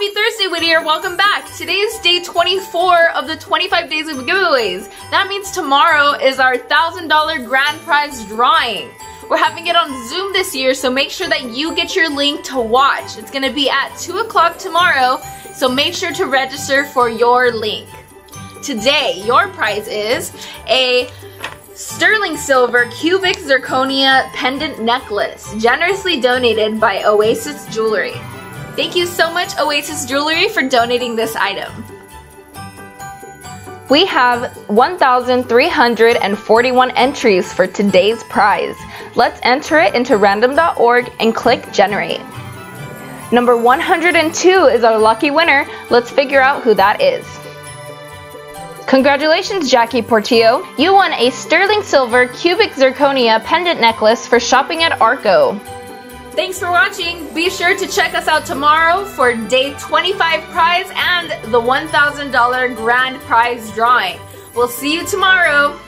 Happy Thursday, Whittier. Welcome back. Today is day 24 of the 25 days of giveaways. That means tomorrow is our $1,000 grand prize drawing. We're having it on Zoom this year, so make sure that you get your link to watch. It's going to be at 2 o'clock tomorrow, so make sure to register for your link. Today, your prize is a sterling silver cubic zirconia pendant necklace, generously donated by Oasis Jewelry. Thank you so much, Oasis Jewelry, for donating this item. We have 1,341 entries for today's prize. Let's enter it into random.org and click generate. Number 102 is our lucky winner. Let's figure out who that is. Congratulations, Jackie Portillo. You won a sterling silver cubic zirconia pendant necklace for shopping at Arco. Thanks for watching. Be sure to check us out tomorrow for day 25 prize and the $1,000 grand prize drawing. We'll see you tomorrow.